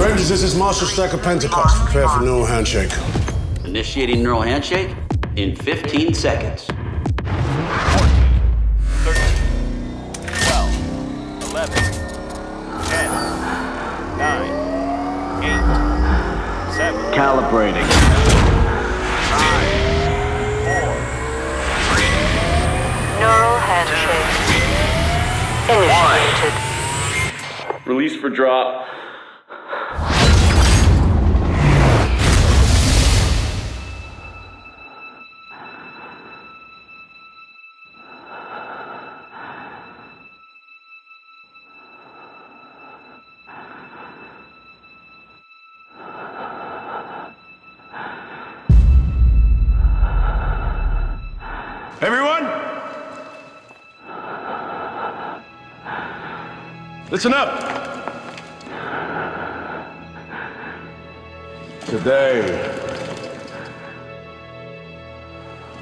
Rangers, this is Marshal Stacker Pentecost. Prepare for neural handshake. Initiating neural handshake in 15 seconds. 13, 12, 11, 10, 9, 8, 7, Calibrating. 5, 4, Neural handshake. Initiated. Release for drop. Everyone? Listen up. Today,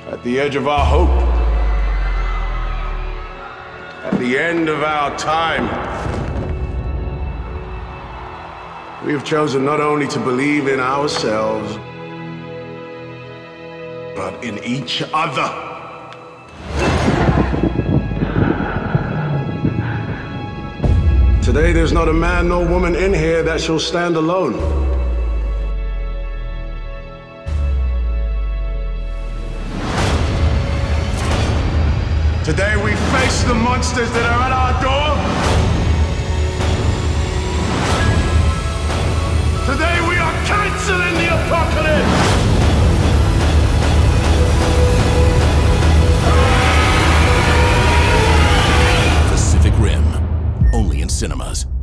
at the edge of our hope, at the end of our time, we have chosen not only to believe in ourselves, but in each other. Today, there's not a man nor woman in here that shall stand alone. Today, we face the monsters that are at our door cinemas.